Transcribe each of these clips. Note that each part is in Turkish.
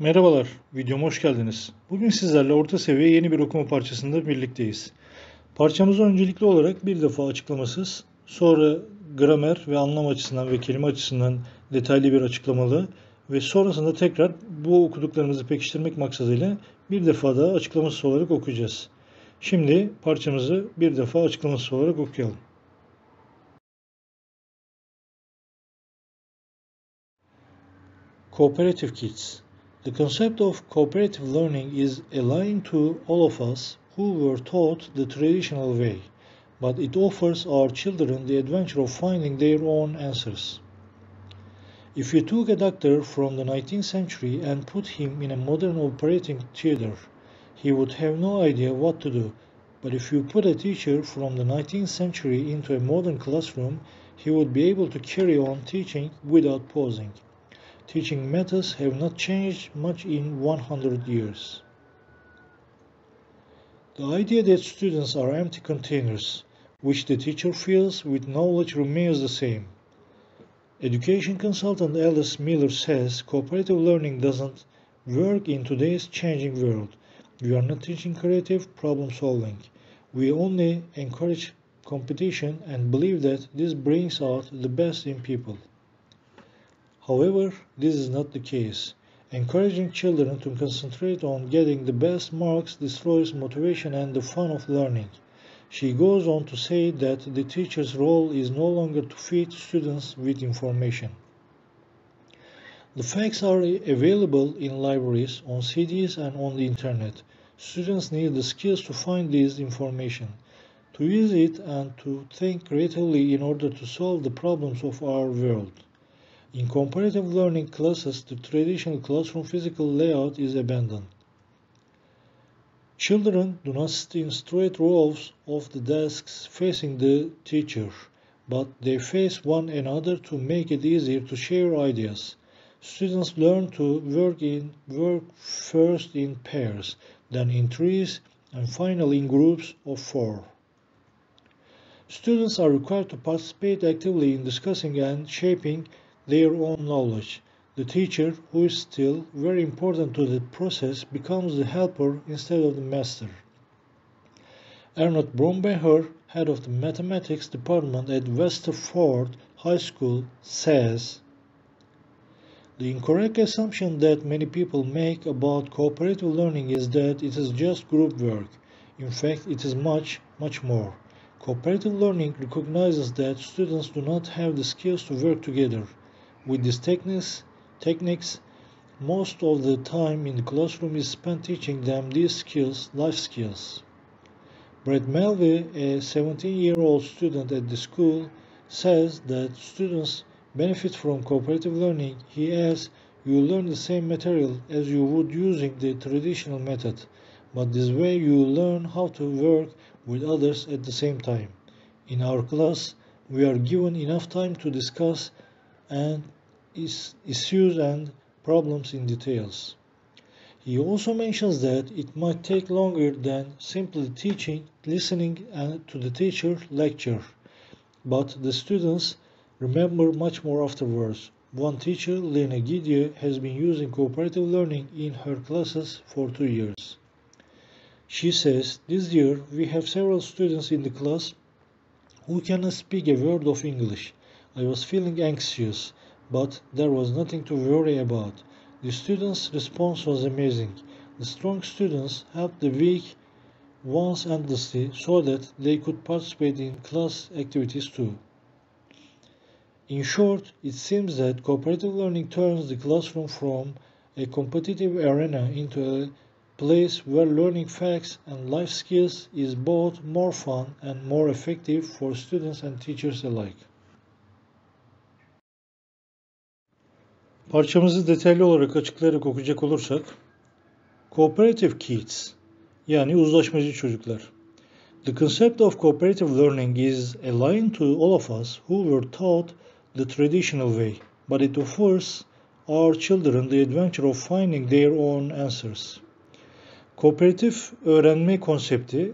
Merhabalar, videoma hoş geldiniz. Bugün sizlerle orta seviye yeni bir okuma parçasında birlikteyiz. Parçamızı öncelikli olarak bir defa açıklamasız, sonra gramer ve anlam açısından ve kelime açısından detaylı bir açıklamalı ve sonrasında tekrar bu okuduklarımızı pekiştirmek maksadıyla bir defa daha açıklamasız olarak okuyacağız. Şimdi parçamızı bir defa açıklamasız olarak okuyalım. Cooperative Kids The concept of cooperative learning is alien to all of us who were taught the traditional way, but it offers our children the adventure of finding their own answers. If you took a doctor from the 19th century and put him in a modern operating theater, he would have no idea what to do. But if you put a teacher from the 19th century into a modern classroom, he would be able to carry on teaching without pausing. Teaching methods have not changed much in 100 years. The idea that students are empty containers, which the teacher fills with knowledge remains the same. Education consultant Alice Miller says cooperative learning doesn't work in today's changing world. We are not teaching creative problem solving. We only encourage competition and believe that this brings out the best in people. However, this is not the case. Encouraging children to concentrate on getting the best marks destroys motivation and the fun of learning. She goes on to say that the teacher's role is no longer to feed students with information. The facts are available in libraries, on CDs, and on the internet. Students need the skills to find this information, to use it, and to think creatively in order to solve the problems of our world. In comparative learning classes, the traditional classroom physical layout is abandoned. Children do not sit in straight rows of the desks facing the teacher, but they face one another to make it easier to share ideas. Students learn to work in work first in pairs, then in threes, and finally in groups of four. Students are required to participate actively in discussing and shaping their own knowledge. The teacher, who is still very important to the process, becomes the helper instead of the master. Ernest Brombacher, head of the mathematics department at Westerford High School, says The incorrect assumption that many people make about cooperative learning is that it is just group work. In fact, it is much, much more. Cooperative learning recognizes that students do not have the skills to work together. With these techniques, techniques, most of the time in the classroom is spent teaching them these skills, life skills. Brett Melvey, a 17-year-old student at the school, says that students benefit from cooperative learning. He adds, you learn the same material as you would using the traditional method, but this way you learn how to work with others at the same time. In our class, we are given enough time to discuss and issues and problems in details. He also mentions that it might take longer than simply teaching, listening and to the teacher lecture, but the students remember much more afterwards. One teacher, Lena Gidia, has been using cooperative learning in her classes for two years. She says, this year we have several students in the class who cannot speak a word of English. I was feeling anxious but there was nothing to worry about. The students' response was amazing. The strong students helped the weak ones endlessly so that they could participate in class activities too. In short, it seems that cooperative learning turns the classroom from a competitive arena into a place where learning facts and life skills is both more fun and more effective for students and teachers alike. Parçamızı detaylı olarak açıklayarak okuyacak olursak, Cooperative Kids yani uzlaşmacı çocuklar. The concept of cooperative learning is alien to all of us who were taught the traditional way, but it offers our children the adventure of finding their own answers. Kooperatif öğrenme konsepti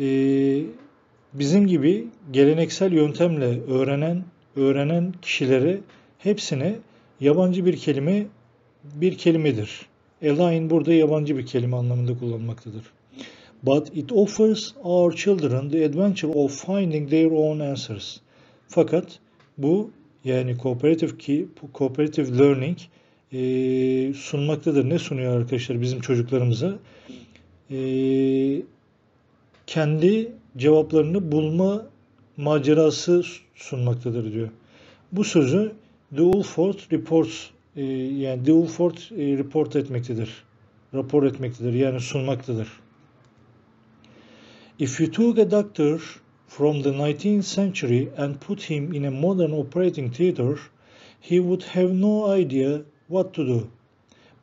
e, bizim gibi geleneksel yöntemle öğrenen öğrenen kişilere hepsine yabancı bir kelime bir kelimedir. Align burada yabancı bir kelime anlamında kullanılmaktadır. But it offers our children the adventure of finding their own answers. Fakat bu yani cooperative ki cooperative learning e, sunmaktadır. Ne sunuyor arkadaşlar bizim çocuklarımıza? E, kendi cevaplarını bulma macerası sunmaktadır diyor. Bu sözü The Ulford Reports e, yani e, report etmektedir. Rapor etmektedir. Yani sunmaktadır. If you took a doctor from the 19th century and put him in a modern operating theater, he would have no idea what to do.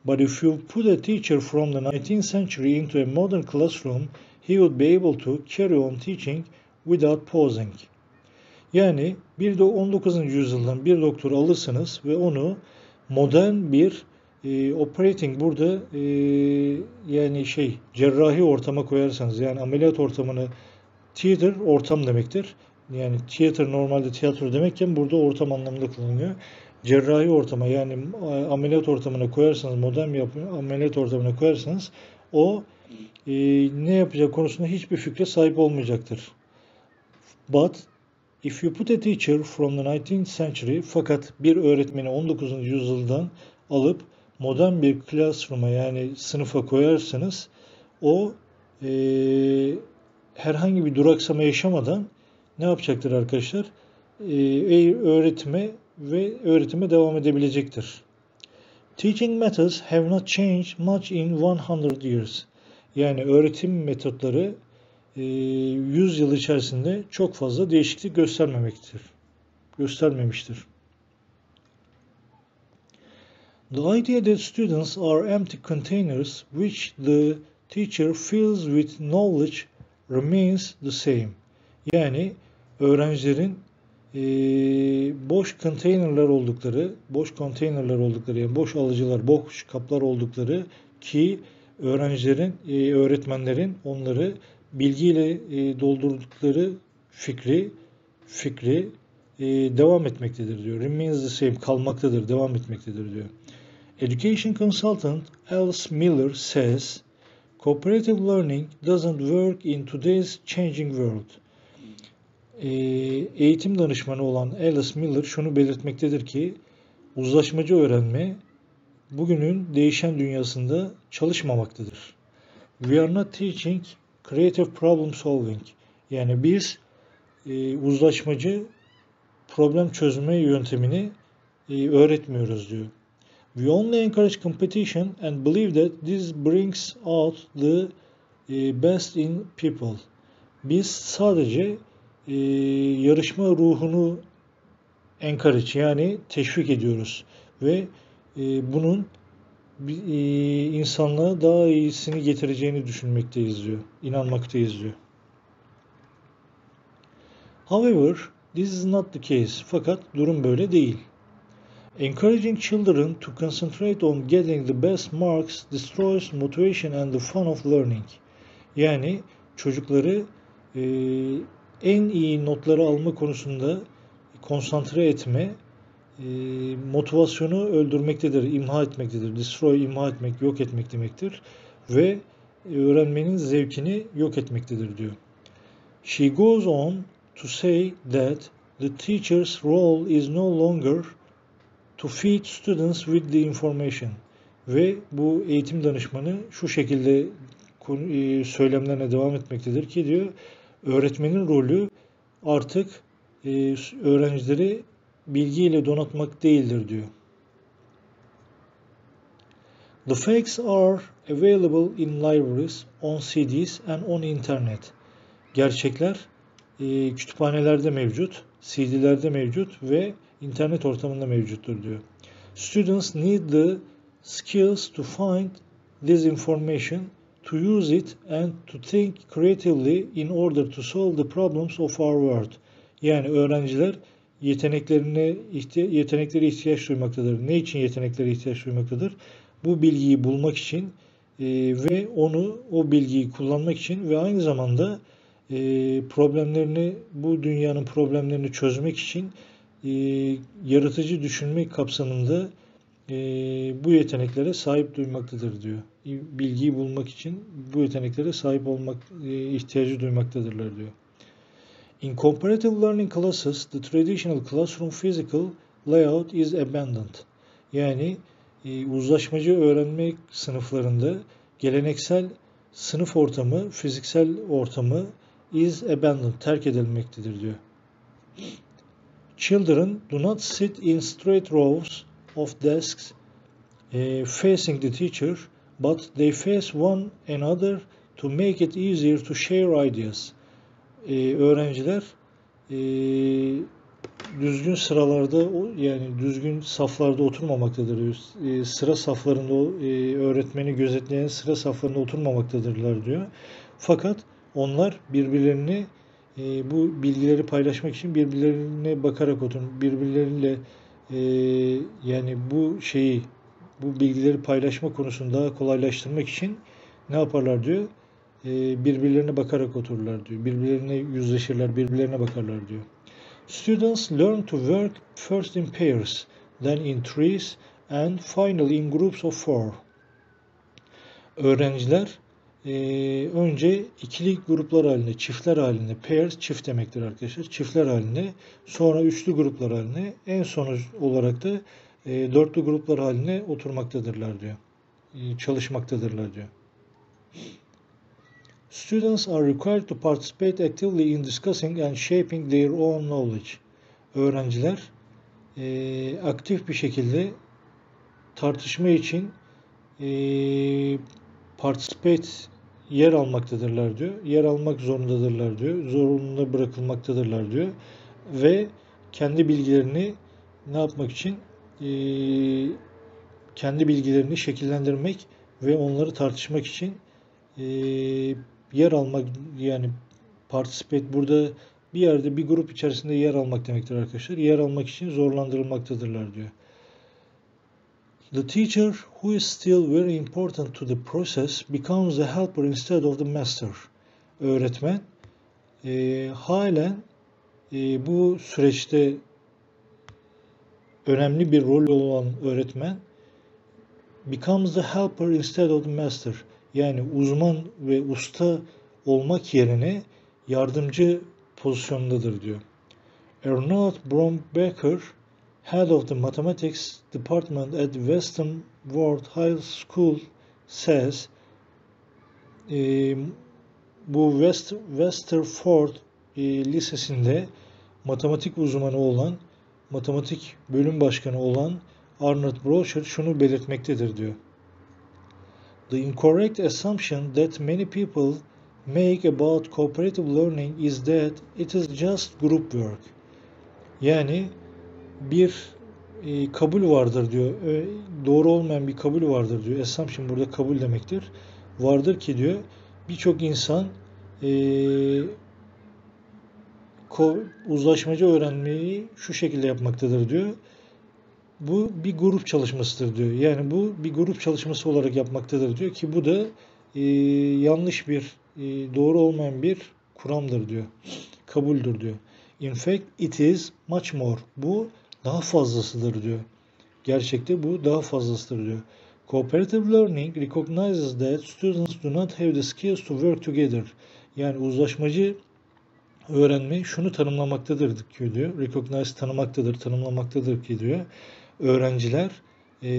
But if you put a teacher from the 19th century into a modern classroom, he would be able to carry on teaching without pausing. Yani bir de 19. yüzyıldan bir doktor alırsınız ve onu modern bir e, operating burada e, yani şey cerrahi ortama koyarsanız yani ameliyat ortamını theater ortam demektir. Yani theater normalde tiyatro demekken burada ortam anlamında kullanılıyor. Cerrahi ortama yani e, ameliyat ortamına koyarsanız modern bir ameliyat ortamına koyarsanız o e, ne yapacak konusunda hiçbir fikre sahip olmayacaktır. But if you put a teacher from the 19th century fakat bir öğretmeni 19. yüzyıldan alıp modern bir classroom'a yani sınıfa koyarsanız o e, herhangi bir duraksama yaşamadan ne yapacaktır arkadaşlar? E, öğretime ve öğretime devam edebilecektir. Teaching methods have not changed much in 100 years. Yani öğretim metotları 100 yıl içerisinde çok fazla değişiklik göstermemektir. Göstermemiştir. The idea that students are empty containers which the teacher fills with knowledge remains the same. Yani öğrencilerin e, boş konteynerler oldukları, boş konteynerler oldukları yani boş alıcılar, boş kaplar oldukları ki öğrencilerin, e, öğretmenlerin onları bilgiyle e, doldurdukları fikri fikri e, devam etmektedir diyor. Remains the same, kalmaktadır, devam etmektedir diyor. Education consultant Alice Miller says, cooperative learning doesn't work in today's changing world. E, eğitim danışmanı olan Alice Miller şunu belirtmektedir ki, uzlaşmacı öğrenme bugünün değişen dünyasında çalışmamaktadır. We are not teaching creative problem solving. Yani biz e, uzlaşmacı problem çözme yöntemini e, öğretmiyoruz diyor. We only encourage competition and believe that this brings out the e, best in people. Biz sadece e, yarışma ruhunu encourage yani teşvik ediyoruz ve e, bunun insanlığa daha iyisini getireceğini düşünmekteyiz diyor. İnanmaktayız diyor. However, this is not the case. Fakat durum böyle değil. Encouraging children to concentrate on getting the best marks destroys motivation and the fun of learning. Yani çocukları e, en iyi notları alma konusunda konsantre etme e, motivasyonu öldürmektedir, imha etmektedir. Destroy, imha etmek, yok etmek demektir. Ve öğrenmenin zevkini yok etmektedir diyor. She goes on to say that the teacher's role is no longer to feed students with the information. Ve bu eğitim danışmanı şu şekilde e, söylemlerine devam etmektedir ki diyor öğretmenin rolü artık e, öğrencileri bilgiyle donatmak değildir diyor. The facts are available in libraries, on CDs and on internet. Gerçekler e, kütüphanelerde mevcut, CD'lerde mevcut ve internet ortamında mevcuttur diyor. Students need the skills to find this information, to use it and to think creatively in order to solve the problems of our world. Yani öğrenciler yeteneklerine ihti yetenekleri ihtiyaç duymaktadır. Ne için yeteneklere ihtiyaç duymaktadır? Bu bilgiyi bulmak için e, ve onu o bilgiyi kullanmak için ve aynı zamanda e, problemlerini bu dünyanın problemlerini çözmek için e, yaratıcı düşünmek kapsamında e, bu yeteneklere sahip duymaktadır diyor. Bilgiyi bulmak için bu yeteneklere sahip olmak e, ihtiyacı duymaktadırlar diyor. In comparative learning classes, the traditional classroom physical layout is abandoned. Yani e, uzlaşmacı öğrenme sınıflarında geleneksel sınıf ortamı, fiziksel ortamı is abandoned, terk edilmektedir diyor. Children do not sit in straight rows of desks uh, facing the teacher, but they face one another to make it easier to share ideas. Ee, öğrenciler e, düzgün sıralarda yani düzgün saflarda oturmamaktadır. E, sıra saflarında e, öğretmeni gözetleyen sıra saflarında oturmamaktadırlar diyor. Fakat onlar birbirlerini e, bu bilgileri paylaşmak için birbirlerine bakarak otur, birbirleriyle e, yani bu şeyi bu bilgileri paylaşma konusunu daha kolaylaştırmak için ne yaparlar diyor. E, birbirlerine bakarak otururlar diyor. Birbirlerine yüzleşirler, birbirlerine bakarlar diyor. Students learn to work first in pairs, then in threes and finally in groups of four. Öğrenciler e, önce ikili gruplar halinde, çiftler halinde, pairs çift demektir arkadaşlar. Çiftler halinde, sonra üçlü gruplar halinde, en son olarak da e, dörtlü gruplar haline oturmaktadırlar diyor. E, çalışmaktadırlar diyor. Students are required to participate actively in discussing and shaping their own knowledge. Öğrenciler e, aktif bir şekilde tartışma için e, participate yer almaktadırlar diyor. Yer almak zorundadırlar diyor. Zorunlu bırakılmaktadırlar diyor. Ve kendi bilgilerini ne yapmak için e, kendi bilgilerini şekillendirmek ve onları tartışmak için e, yer almak yani participate burada bir yerde bir grup içerisinde yer almak demektir arkadaşlar. Yer almak için zorlandırılmaktadırlar diyor. The teacher, who is still very important to the process, becomes the helper instead of the master. Öğretmen e, halen e, bu süreçte önemli bir rol olan öğretmen becomes the helper instead of the master. Yani uzman ve usta olmak yerine yardımcı pozisyonundadır diyor. Ernest Brombecker, head of the mathematics department at Western World High School says e, bu West, Westerford e, Lisesi'nde matematik uzmanı olan matematik bölüm başkanı olan Arnold Brocher şunu belirtmektedir diyor. The incorrect assumption that many people make about cooperative learning is that it is just group work. Yani bir e, kabul vardır diyor. E, doğru olmayan bir kabul vardır diyor. Assumption burada kabul demektir. Vardır ki diyor birçok insan e, uzlaşmacı öğrenmeyi şu şekilde yapmaktadır diyor. Bu bir grup çalışmasıdır diyor. Yani bu bir grup çalışması olarak yapmaktadır diyor ki bu da e, yanlış bir, e, doğru olmayan bir kuramdır diyor. Kabuldür diyor. In fact it is much more. Bu daha fazlasıdır diyor. Gerçekte bu daha fazlasıdır diyor. Cooperative learning recognizes that students do not have the skills to work together. Yani uzlaşmacı öğrenme şunu tanımlamaktadır diyor. Recognize tanımaktadır, tanımlamaktadır ki diyor. Öğrenciler e,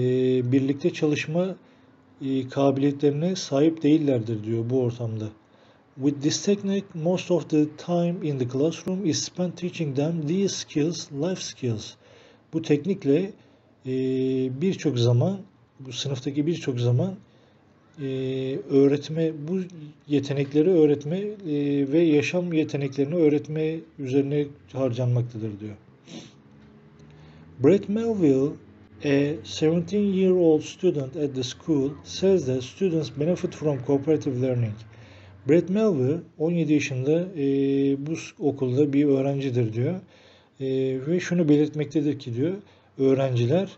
birlikte çalışma e, kabiliyetlerine sahip değillerdir diyor bu ortamda. With this technique, most of the time in the classroom is spent teaching them these skills, life skills. Bu teknikle e, birçok zaman, bu sınıftaki birçok zaman e, öğretme, bu yetenekleri öğretme e, ve yaşam yeteneklerini öğretme üzerine harcanmaktadır diyor. Brett Melville, a 17-year-old student at the school, says that students benefit from cooperative learning. Brett Melville 17 yaşında e, bu okulda bir öğrencidir diyor. E, ve şunu belirtmektedir ki diyor, öğrenciler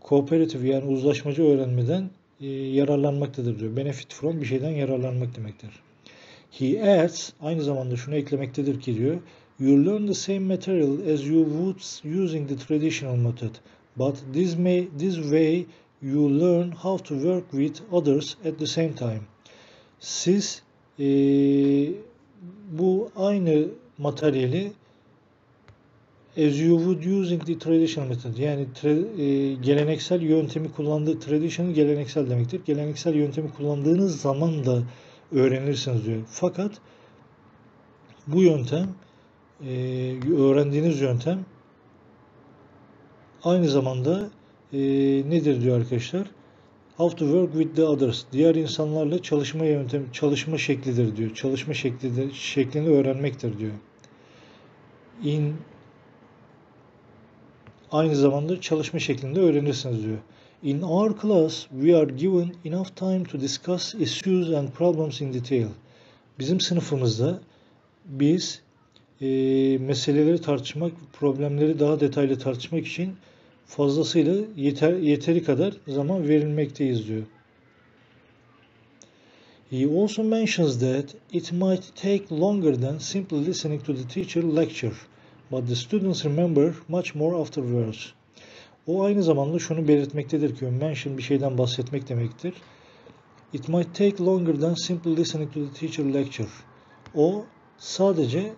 kooperatif yani uzlaşmacı öğrenmeden e, yararlanmaktadır diyor. Benefit from bir şeyden yararlanmak demektir. He adds, aynı zamanda şunu eklemektedir ki diyor, you learn the same material as you would using the traditional method. but this may this way you learn how to work with others at the same time. Siz e, bu aynı materyali as you would using the traditional method yani tra, e, geleneksel yöntemi kullandığı traditional geleneksel demektir. Geleneksel yöntemi kullandığınız zaman da öğrenirsiniz diyor. Fakat bu yöntem e, öğrendiğiniz yöntem aynı zamanda e, nedir diyor arkadaşlar? How to work with the others. Diğer insanlarla çalışma yöntemi, çalışma şeklidir diyor. Çalışma şeklidir, şeklini öğrenmektir diyor. In aynı zamanda çalışma şeklinde öğrenirsiniz diyor. In our class, we are given enough time to discuss issues and problems in detail. Bizim sınıfımızda biz e, meseleleri tartışmak, problemleri daha detaylı tartışmak için fazlasıyla yeter, yeteri kadar zaman verilmekteyiz diyor. He also mentions that it might take longer than simply listening to the teacher lecture, but the students remember much more afterwards. O aynı zamanda şunu belirtmektedir ki mention bir şeyden bahsetmek demektir. It might take longer than simply listening to the teacher lecture. O sadece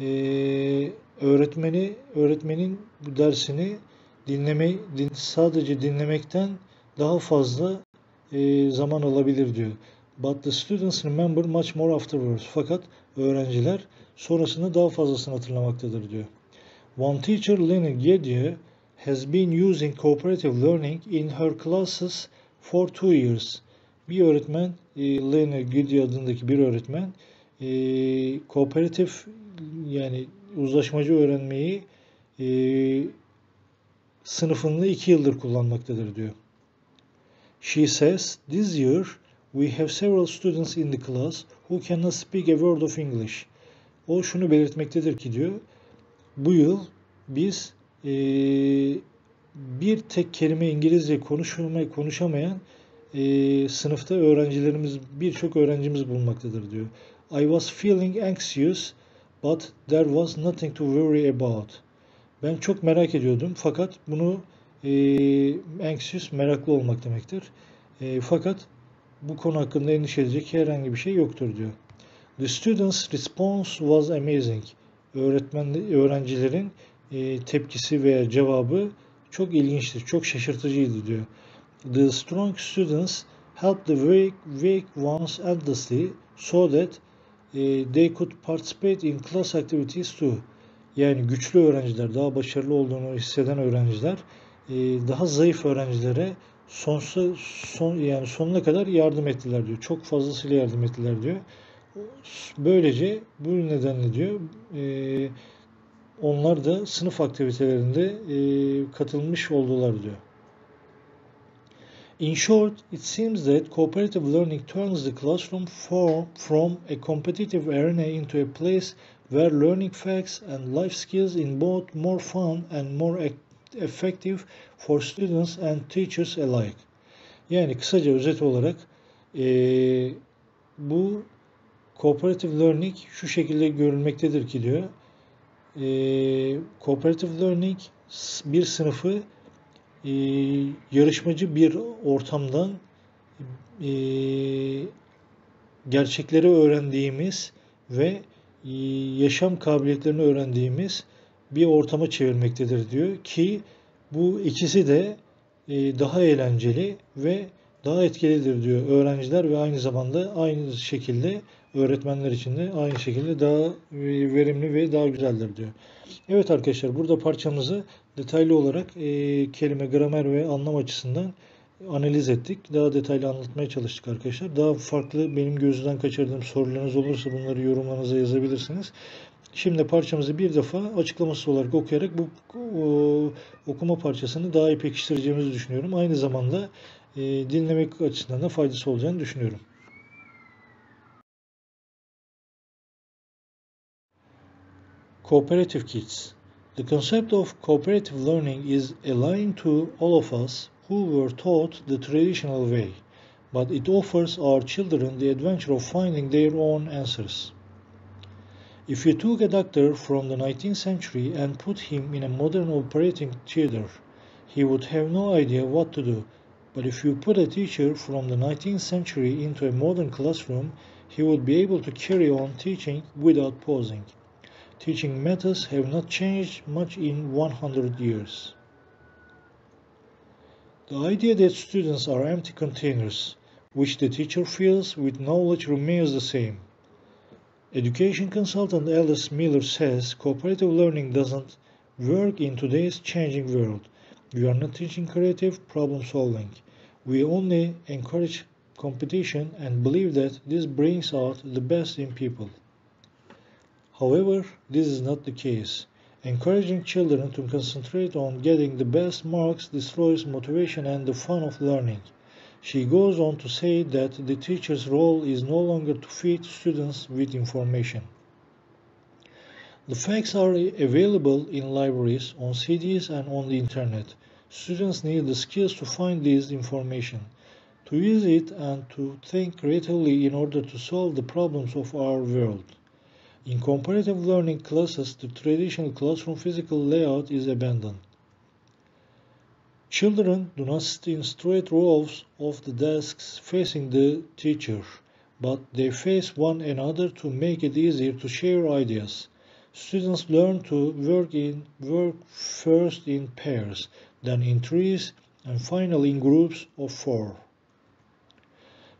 e, öğretmeni öğretmenin bu dersini dinleme din, sadece dinlemekten daha fazla e, zaman alabilir diyor. But the students remember much more afterwards. Fakat öğrenciler sonrasında daha fazlasını hatırlamaktadır diyor. One teacher, Lena Gedye, has been using cooperative learning in her classes for two years. Bir öğretmen, e, Lena Gedye adındaki bir öğretmen, e, kooperatif yani uzlaşmacı öğrenmeyi e, sınıfında iki yıldır kullanmaktadır diyor. She says, this year we have several students in the class who cannot speak a word of English. O şunu belirtmektedir ki diyor, bu yıl biz e, bir tek kelime İngilizce konuşmayı konuşamayan e, sınıfta öğrencilerimiz, birçok öğrencimiz bulunmaktadır diyor. I was feeling anxious but there was nothing to worry about. Ben çok merak ediyordum fakat bunu e, anxious meraklı olmak demektir. E, fakat bu konu hakkında endişe edecek herhangi bir şey yoktur diyor. The students' response was amazing. Öğretmen, öğrencilerin e, tepkisi veya cevabı çok ilginçti, çok şaşırtıcıydı diyor. The strong students helped the weak, weak ones endlessly so that they could participate in class activities too. Yani güçlü öğrenciler, daha başarılı olduğunu hisseden öğrenciler e, daha zayıf öğrencilere sonsa, son yani sonuna kadar yardım ettiler diyor. Çok fazlasıyla yardım ettiler diyor. Böylece bu nedenle diyor e, onlar da sınıf aktivitelerinde e, katılmış oldular diyor. In short, it seems that cooperative learning turns the classroom form from a competitive arena into a place where learning facts and life skills in both more fun and more effective for students and teachers alike. Yani kısaca özet olarak e, bu cooperative learning şu şekilde görülmektedir ki diyor. E, cooperative learning bir sınıfı e, yarışmacı bir ortamdan e, gerçekleri öğrendiğimiz ve e, yaşam kabiliyetlerini öğrendiğimiz bir ortama çevirmektedir diyor ki bu ikisi de e, daha eğlenceli ve daha etkilidir diyor öğrenciler ve aynı zamanda aynı şekilde öğretmenler için de aynı şekilde daha verimli ve daha güzeldir diyor. Evet arkadaşlar burada parçamızı detaylı olarak e, kelime, gramer ve anlam açısından analiz ettik. Daha detaylı anlatmaya çalıştık arkadaşlar. Daha farklı benim gözden kaçırdığım sorularınız olursa bunları yorumlarınıza yazabilirsiniz. Şimdi parçamızı bir defa açıklaması olarak okuyarak bu o, okuma parçasını daha iyi pekiştireceğimizi düşünüyorum. Aynı zamanda e, dinlemek açısından da faydası olacağını düşünüyorum. Cooperative Kids The concept of cooperative learning is alien to all of us who were taught the traditional way, but it offers our children the adventure of finding their own answers. If you took a doctor from the 19th century and put him in a modern operating theater, he would have no idea what to do. But if you put a teacher from the 19th century into a modern classroom, he would be able to carry on teaching without pausing. Teaching methods have not changed much in 100 years. The idea that students are empty containers, which the teacher fills with knowledge, remains the same. Education consultant Alice Miller says cooperative learning doesn't work in today's changing world. We are not teaching creative problem solving. We only encourage competition and believe that this brings out the best in people. However, this is not the case. Encouraging children to concentrate on getting the best marks destroys motivation and the fun of learning. She goes on to say that the teacher's role is no longer to feed students with information. The facts are available in libraries, on CDs, and on the internet. Students need the skills to find this information, to use it, and to think creatively in order to solve the problems of our world. In comparative learning classes, the traditional classroom physical layout is abandoned. Children do not sit in straight rows of the desks facing the teacher, but they face one another to make it easier to share ideas. Students learn to work in work first in pairs, then in threes, and finally in groups of four.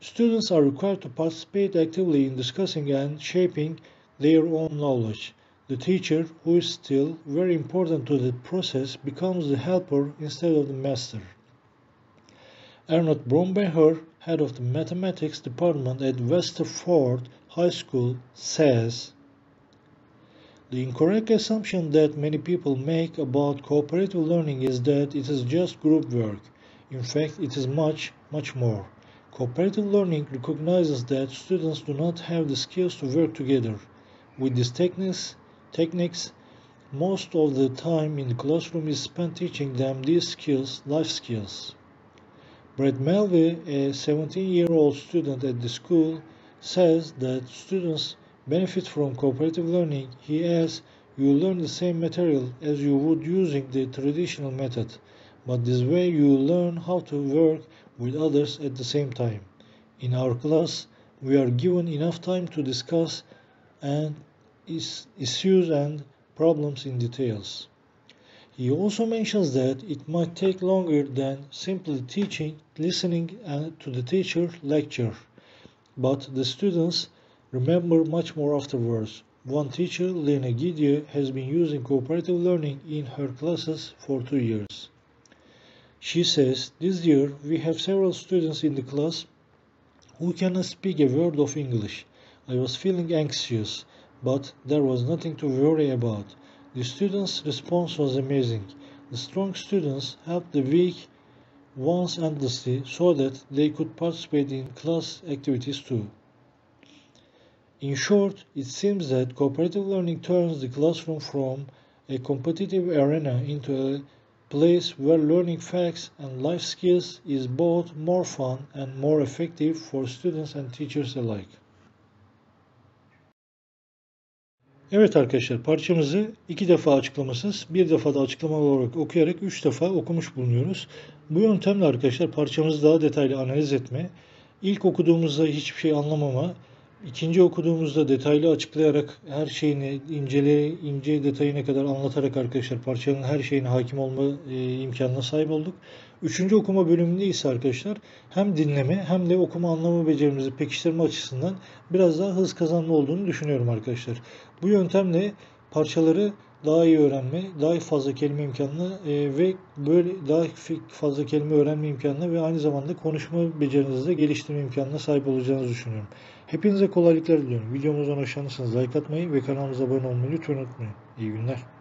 Students are required to participate actively in discussing and shaping their own knowledge. The teacher, who is still very important to the process, becomes the helper instead of the master. Ernest Brombacher, head of the mathematics department at Westerford High School, says The incorrect assumption that many people make about cooperative learning is that it is just group work. In fact, it is much, much more. Cooperative learning recognizes that students do not have the skills to work together. With these techniques, techniques, most of the time in the classroom is spent teaching them these skills, life skills. Brett Melvey, a 17-year-old student at the school, says that students benefit from cooperative learning. He adds, you learn the same material as you would using the traditional method, but this way you learn how to work with others at the same time. In our class, we are given enough time to discuss and issues and problems in details. He also mentions that it might take longer than simply teaching, listening to the teacher lecture, but the students remember much more afterwards. One teacher, Lena Gidia, has been using cooperative learning in her classes for two years. She says, This year we have several students in the class who cannot speak a word of English. I was feeling anxious but there was nothing to worry about. The students' response was amazing. The strong students helped the weak ones endlessly so that they could participate in class activities too. In short, it seems that cooperative learning turns the classroom from a competitive arena into a place where learning facts and life skills is both more fun and more effective for students and teachers alike. Evet arkadaşlar parçamızı iki defa açıklamasız bir defa da açıklamalı olarak okuyarak üç defa okumuş bulunuyoruz. Bu yöntemle arkadaşlar parçamızı daha detaylı analiz etme, ilk okuduğumuzda hiçbir şey anlamama, ikinci okuduğumuzda detaylı açıklayarak her şeyini incele, ince detayına kadar anlatarak arkadaşlar parçanın her şeyine hakim olma e, imkanına sahip olduk. Üçüncü okuma bölümünde ise arkadaşlar hem dinleme hem de okuma anlamı becerimizi pekiştirme açısından biraz daha hız kazanma olduğunu düşünüyorum arkadaşlar. Bu yöntemle parçaları daha iyi öğrenme, daha fazla kelime imkanına e, ve böyle daha fazla kelime öğrenme imkanına ve aynı zamanda konuşma becerinizi de geliştirme imkanına sahip olacağınızı düşünüyorum. Hepinize kolaylıklar diliyorum. Videomuzdan hoşlanırsanız like atmayı ve kanalımıza abone olmayı lütfen unutmayın. İyi günler.